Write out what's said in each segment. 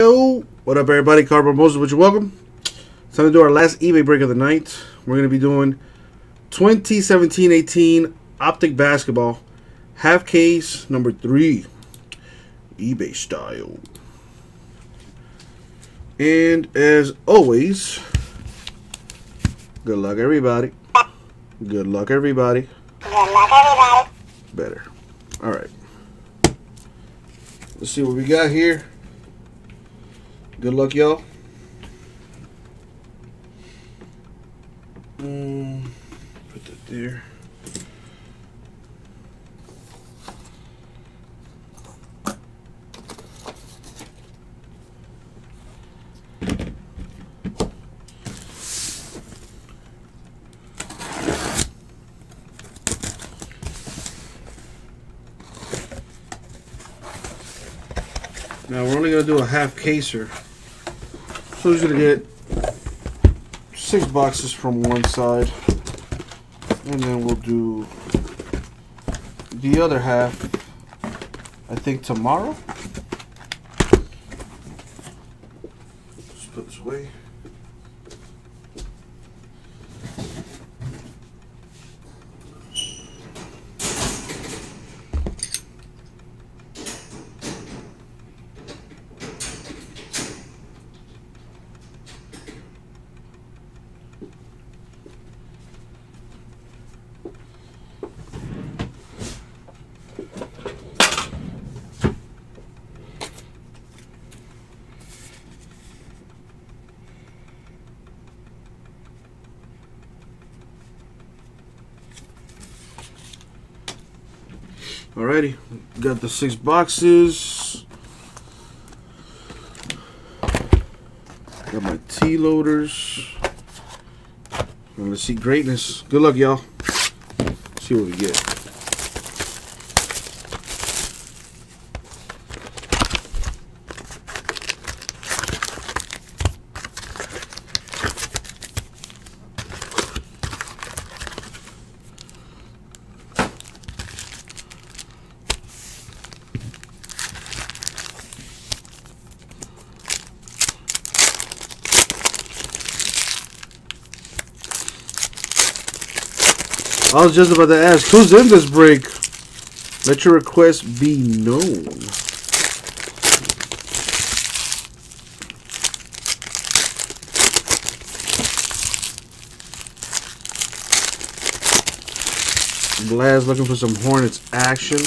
Yo, what up, everybody? Cardboard Moses, would you welcome? It's time to do our last eBay break of the night. We're going to be doing 2017-18 Optic Basketball half case number three, eBay style. And as always, good luck, everybody. Good luck, everybody. Good luck, everybody. Better. All right. Let's see what we got here. Good luck, y'all. Mm, put that there. Now we're only gonna do a half caser. So he's gonna get six boxes from one side. And then we'll do the other half I think tomorrow. Just put this away. Alrighty, got the six boxes. Got my T loaders. And let's see greatness. Good luck, y'all. See what we get. I was just about to ask, who's in this break? Let your request be known. Blaz looking for some Hornets action.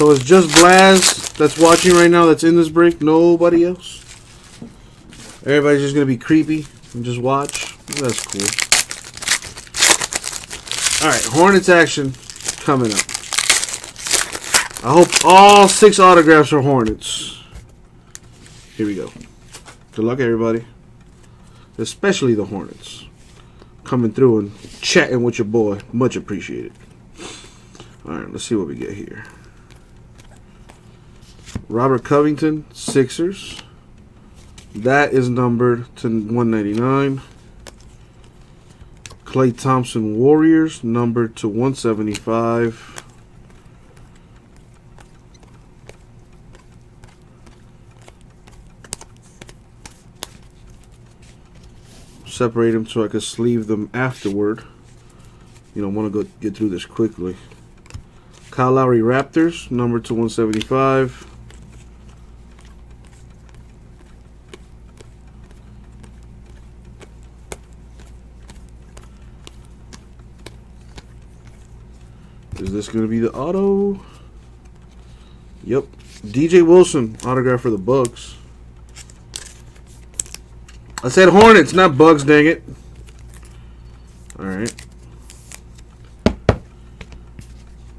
So it's just Blaz that's watching right now that's in this break. Nobody else. Everybody's just gonna be creepy and just watch. That's cool. Alright, Hornets action coming up. I hope all six autographs are Hornets. Here we go. Good luck everybody. Especially the Hornets. Coming through and chatting with your boy. Much appreciated. Alright, let's see what we get here. Robert Covington, Sixers. That is numbered to 199. Klay Thompson, Warriors, numbered to 175. Separate them so I could sleeve them afterward. You know, want to go get through this quickly. Kyle Lowry Raptors, number to 175. This going to be the auto? Yep. DJ Wilson, autograph for the Bucks. I said Hornets, not Bugs, dang it. Alright.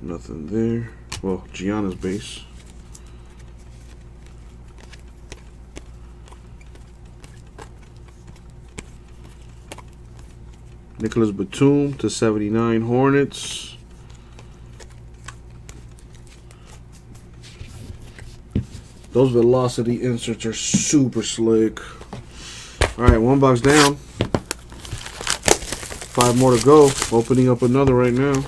Nothing there. Well, Giannis base. Nicholas Batum to 79 Hornets. Those velocity inserts are super slick. Alright, one box down. Five more to go. Opening up another right now.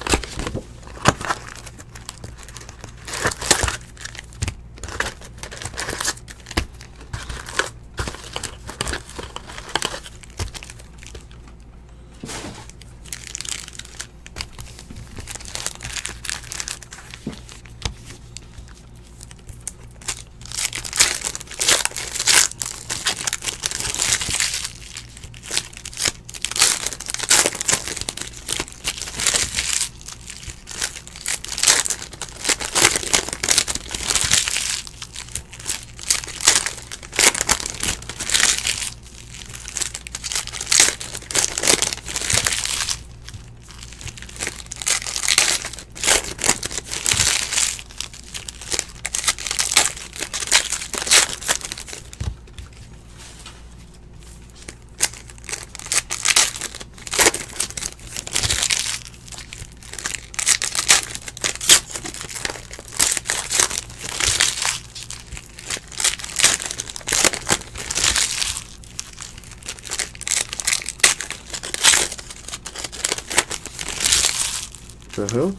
The hell?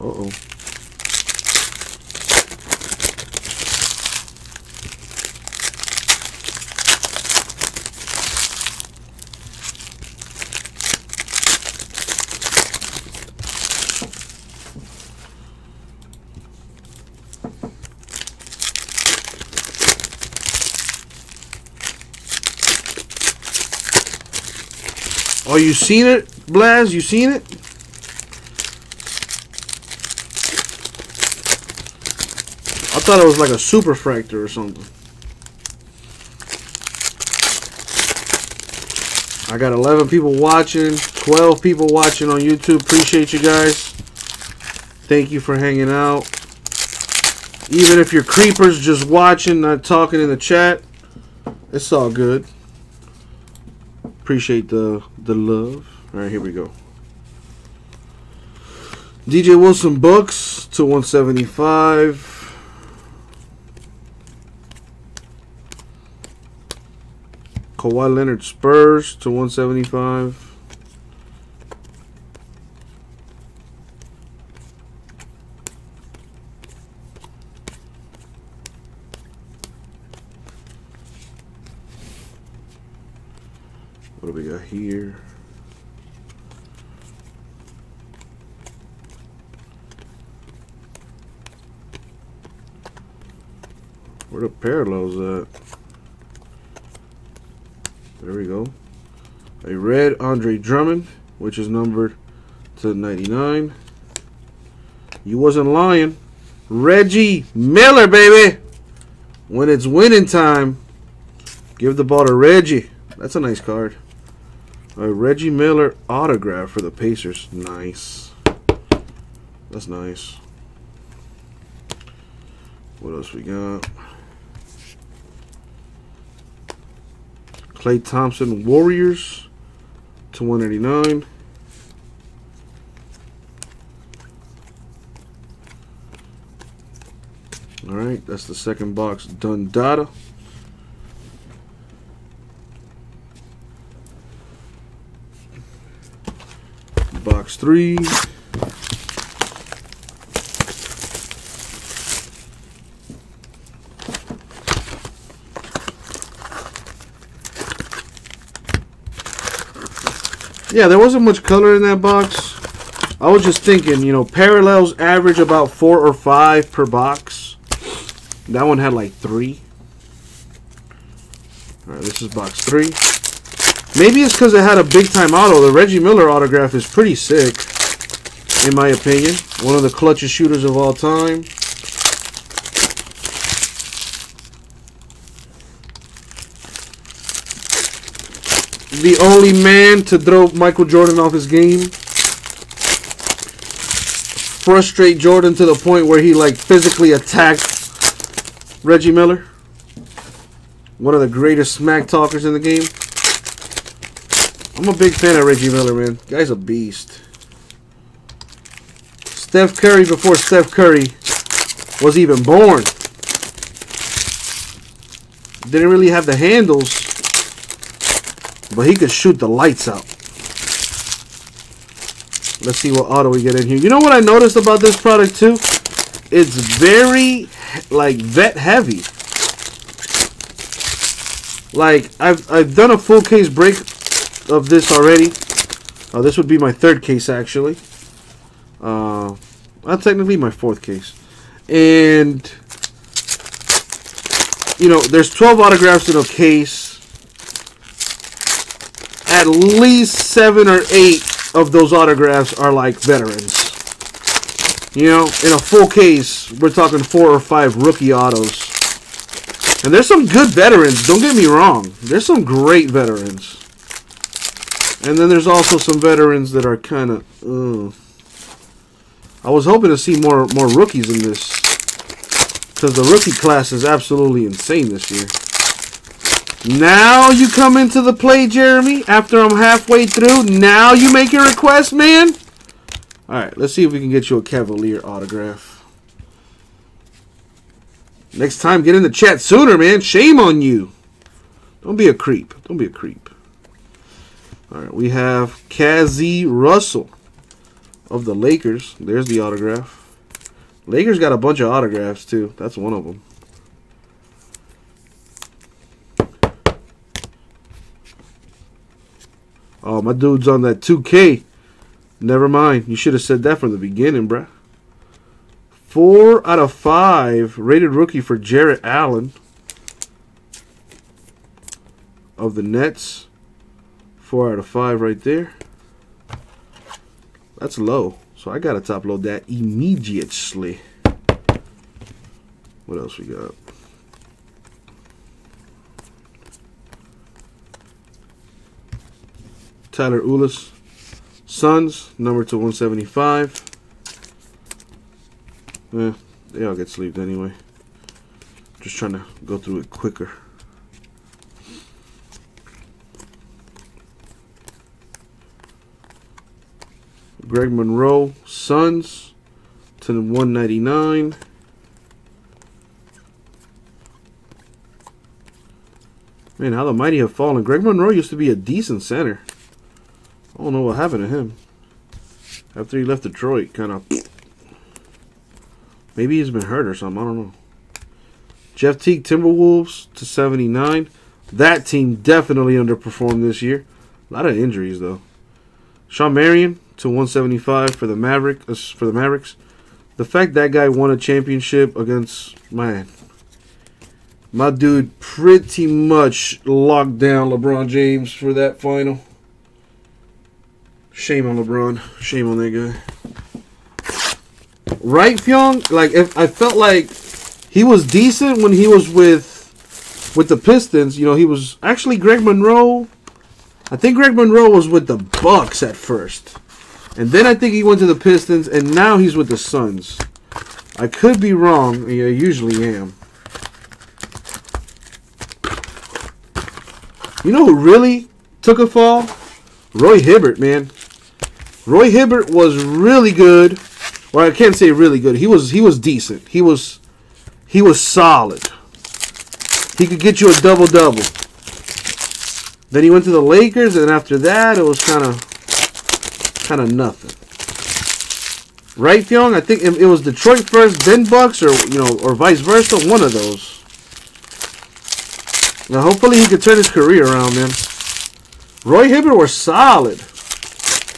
Uh-oh. Oh, you seen it, Blaz? You seen it? Thought it was like a super fractor or something. I got 11 people watching, 12 people watching on YouTube. Appreciate you guys. Thank you for hanging out. Even if you're creepers just watching, not talking in the chat, it's all good. Appreciate the the love. All right, here we go. DJ Wilson Bucks to 175. Kawhi Leonard Spurs to 175. What do we got here? Where the parallels at? There we go. A red Andre Drummond, which is numbered to 99. You wasn't lying. Reggie Miller, baby. When it's winning time, give the ball to Reggie. That's a nice card. A Reggie Miller autograph for the Pacers. Nice. That's nice. What else we got? Klay Thompson Warriors to 189. All right, that's the second box done data. Box three. Yeah, there wasn't much color in that box. I was just thinking, you know, parallels average about four or five per box. That one had like three. All right, this is box three. Maybe it's because it had a big time auto. The Reggie Miller autograph is pretty sick, in my opinion. One of the clutchest shooters of all time. The only man to throw Michael Jordan off his game. Frustrate Jordan to the point where he like physically attacked Reggie Miller. One of the greatest smack talkers in the game. I'm a big fan of Reggie Miller, man. Guy's a beast. Steph Curry before Steph Curry was even born. Didn't really have the handles, but he could shoot the lights out. Let's see what auto we get in here. You know what I noticed about this product too? It's very like vet heavy. Like I've I've done a full case break of this already. Uh, this would be my third case actually. Uh, well, technically my fourth case, and you know there's 12 autographs in a case. At least seven or eight of those autographs are like veterans. You know, in a full case, we're talking four or five rookie autos. And there's some good veterans, don't get me wrong. There's some great veterans. And then there's also some veterans that are kind of... Uh, I was hoping to see more, more rookies in this. Because the rookie class is absolutely insane this year. Now you come into the play, Jeremy, after I'm halfway through. Now you make your request, man. All right, let's see if we can get you a Cavalier autograph. Next time, get in the chat sooner, man. Shame on you. Don't be a creep. Don't be a creep. All right, we have Cazzie Russell of the Lakers. There's the autograph. Lakers got a bunch of autographs, too. That's one of them. Oh, my dude's on that 2K. Never mind. You should have said that from the beginning, bruh. Four out of five rated rookie for Jarrett Allen of the Nets. Four out of five right there. That's low. So I got to top load that immediately. What else we got? Tyler Ulis. Suns, number to 175. Eh, they all get sleeved anyway. Just trying to go through it quicker. Greg Monroe, Suns, to the 199. Man, how the mighty have fallen. Greg Monroe used to be a decent center. I don't know what happened to him. After he left Detroit, kind of... Maybe he's been hurt or something. I don't know. Jeff Teague, Timberwolves to 79. That team definitely underperformed this year. A lot of injuries, though. Shawn Marion to 175 for the Maverick uh, for the Mavericks. The fact that guy won a championship against man, my dude pretty much locked down LeBron James for that final. Shame on LeBron. Shame on that guy. Right, Fyong? Like, if I felt like he was decent when he was with with the Pistons. You know, he was actually Greg Monroe. I think Greg Monroe was with the Bucks at first, and then I think he went to the Pistons, and now he's with the Suns. I could be wrong. I usually am. You know who really took a fall? Roy Hibbert, man. Roy Hibbert was really good. Well, I can't say really good. He was he was decent. He was he was solid. He could get you a double double. Then he went to the Lakers, and after that, it was kind of kind of nothing. Right, Fyong? I think it, it was Detroit first, then Bucks, or you know, or vice versa. One of those. Now, hopefully, he could turn his career around, man. Roy Hibbert was solid.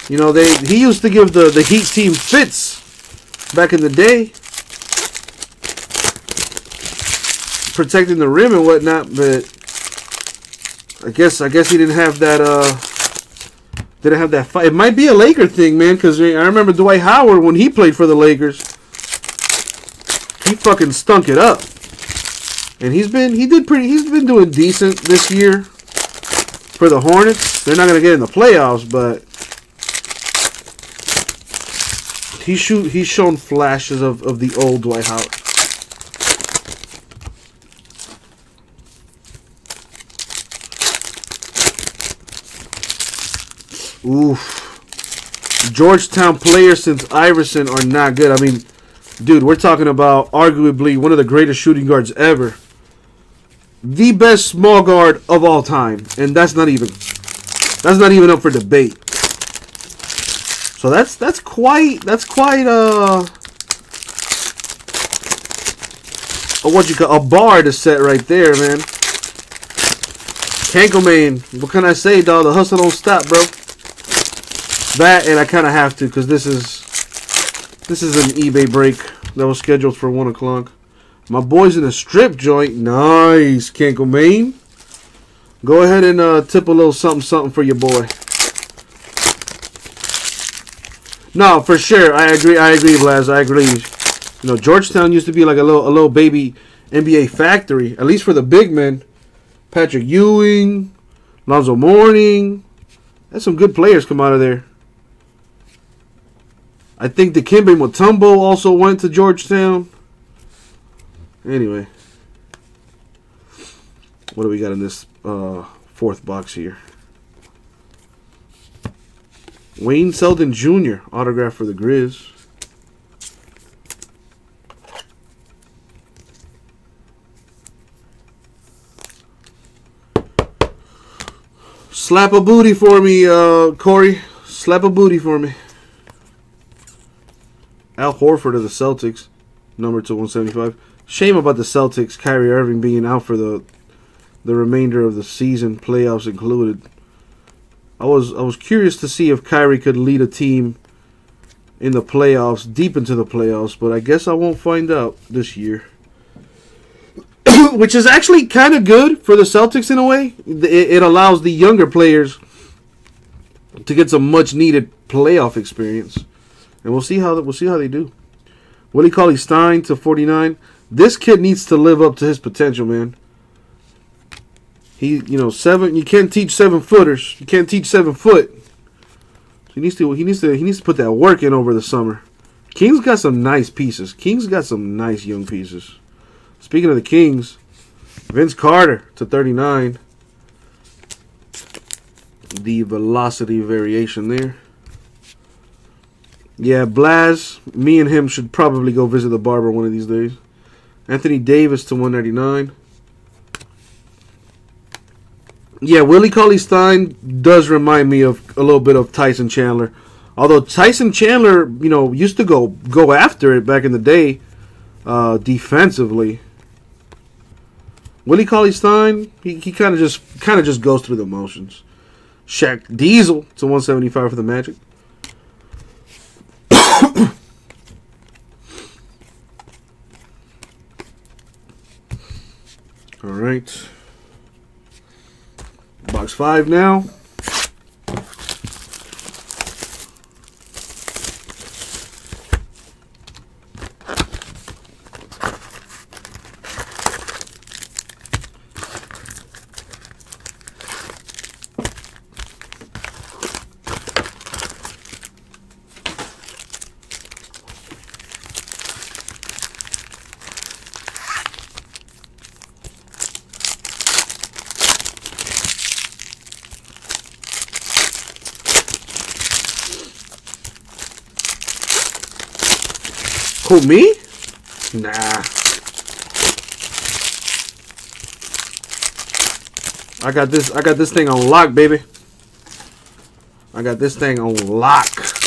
You know, they he used to give the the Heat team fits back in the day, protecting the rim and whatnot. But I guess I guess he didn't have that. Uh, didn't have that fight. It might be a Laker thing, man. Because I remember Dwight Howard when he played for the Lakers. He fucking stunk it up, and he's been he did pretty. He's been doing decent this year for the Hornets. They're not gonna get in the playoffs, but he shoot he's shown flashes of, of the old Dwight Howard. Oof. Georgetown players since Iverson are not good. I mean, dude, we're talking about arguably one of the greatest shooting guards ever. The best small guard of all time. And that's not even that's not even up for debate. So that's that's quite that's quite uh a what you call a bar to set right there, man. Cankleman, what can I say, dog? The hustle don't stop, bro. That and I kind of have to because this is this is an eBay break that was scheduled for one o'clock. My boys in a strip joint, nice, Cankleman. Go ahead and uh, tip a little something something for your boy. No, for sure. I agree. I agree, Blaz. I agree. You know, Georgetown used to be like a little, a little baby NBA factory, at least for the big men. Patrick Ewing, Lonzo Mourning. That's some good players come out of there. I think the Dikembe Mutombo also went to Georgetown. Anyway, what do we got in this uh, fourth box here? Wayne Selden Jr. autograph for the Grizz. Slap a booty for me, uh, Corey. Slap a booty for me. Al Horford of the Celtics, number to 175. Shame about the Celtics, Kyrie Irving being out for the the remainder of the season, playoffs included. I was I was curious to see if Kyrie could lead a team in the playoffs, deep into the playoffs, but I guess I won't find out this year. Which is actually kind of good for the Celtics in a way. It, it allows the younger players to get some much needed playoff experience, and we'll see how we'll see how they do. Willie Cauley Stein to 49. This kid needs to live up to his potential, man. He, you know, seven. You can't teach seven footers. You can't teach seven foot. He needs to. He needs to. He needs to put that work in over the summer. Kings got some nice pieces. Kings got some nice young pieces. Speaking of the Kings, Vince Carter to 39. The velocity variation there. Yeah, Blaz, me and him should probably go visit the barber one of these days. Anthony Davis to 199. Yeah, Willie Cauley Stein does remind me of a little bit of Tyson Chandler. Although Tyson Chandler, you know, used to go go after it back in the day, uh, defensively. Willie Cauley Stein, he, he kind of just kind of just goes through the motions. Shaq Diesel to 175 for the Magic. All right. Box five now. Who me? Nah. I got this I got this thing on lock, baby. I got this thing on lock.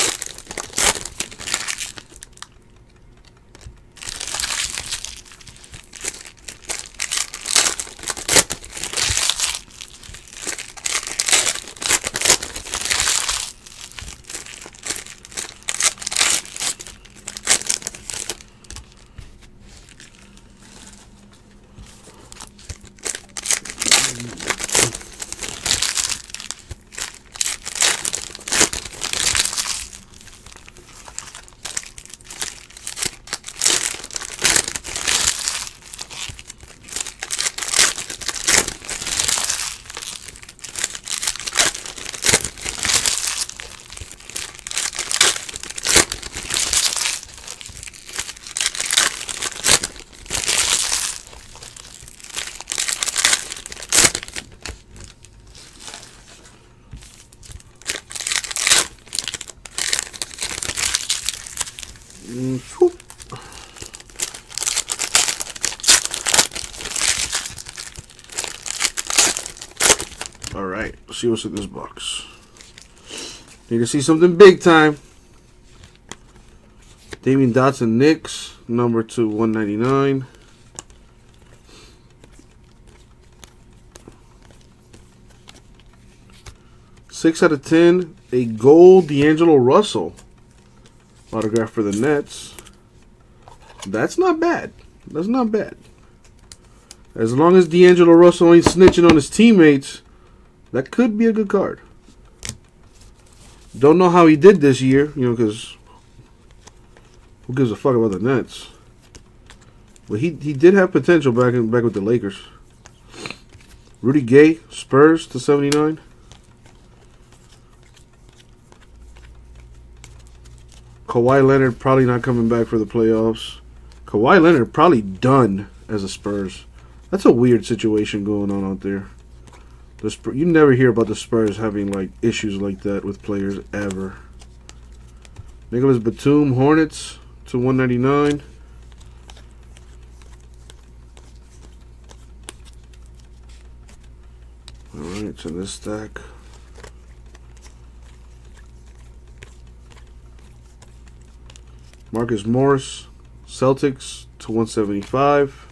Ooh. See what's in this box. Need to see something big time. Damyean Dotson Knicks, number two, 199. Six out of ten, a gold D'Angelo Russell autograph for the Nets. That's not bad. That's not bad. As long as D'Angelo Russell ain't snitching on his teammates, that could be a good card. Don't know how he did this year, you know, because who gives a fuck about the Nets? But he he did have potential back in back with the Lakers. Rudy Gay, Spurs to 79. Kawhi Leonard probably not coming back for the playoffs. Kawhi Leonard probably done as a Spurs. That's a weird situation going on out there. The you never hear about the Spurs having like issues like that with players ever. Nicholas Batum Hornets to 199. All right, in this stack. Marcus Morris, Celtics to 175.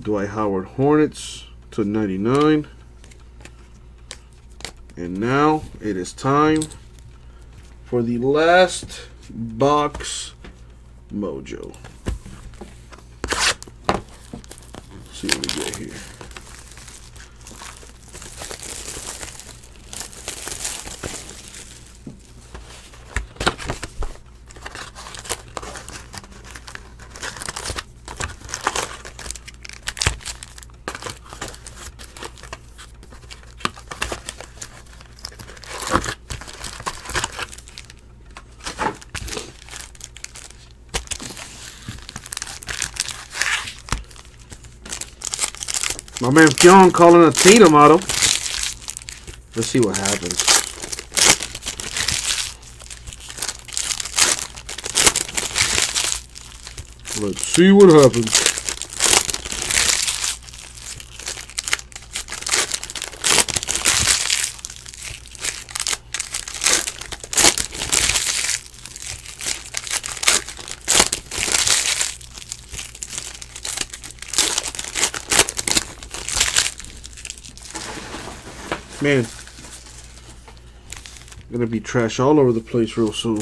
Dwight Howard Hornets to 99. And now it is time for the last box mojo. Let's see what we get here. My man Fionn calling a Tatum auto. Let's see what happens. Let's see what happens. Man, gonna be trash all over the place real soon.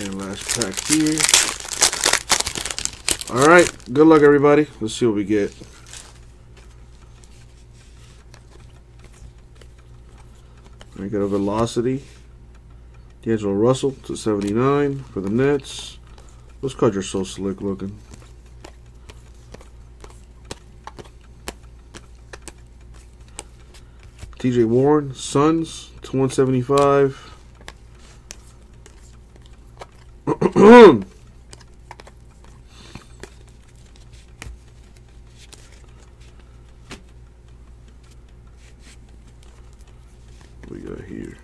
And last pack here. All right, good luck, everybody. Let's see what we get. I got a velocity. D'Angelo Russell to 79 for the Nets. Those cards are so slick looking. TJ Warren, Suns to 175. we got here?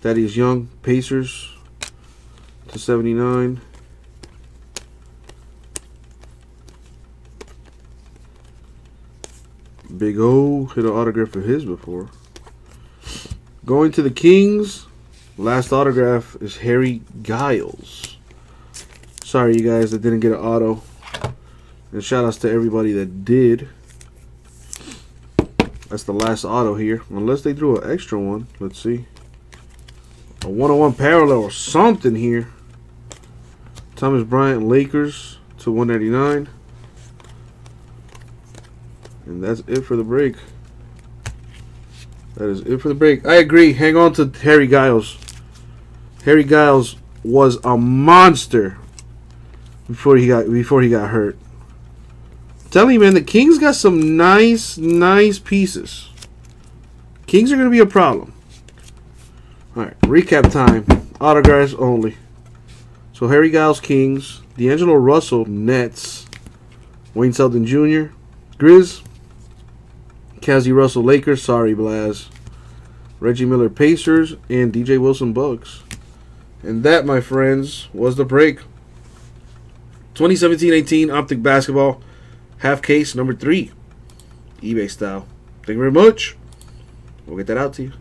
Thaddeus Young, Pacers to 79. Big O hit an autograph of his before. Going to the Kings. Last autograph is Harry Giles. Sorry, you guys that didn't get an auto. And shout outs to everybody that did. That's the last auto here. Unless they threw an extra one. Let's see. A 101 parallel or something here. Thomas Bryant, Lakers to 189. And that's it for the break. That is it for the break. I agree. Hang on to Harry Giles. Harry Giles was a monster before he got before he got hurt. Telling you, man, the Kings got some nice, nice pieces. Kings are going to be a problem. All right, recap time. Autographs only. So Harry Giles, Kings. D'Angelo Russell, Nets. Wayne Selden Jr., Grizz. Cazzie Russell, Lakers. Sorry, Blaz. Reggie Miller, Pacers. And DJ Wilson, Bucks. And that, my friends, was the break. 2017-18 Optic Basketball. Half case number three. eBay style. Thank you very much. We'll get that out to you.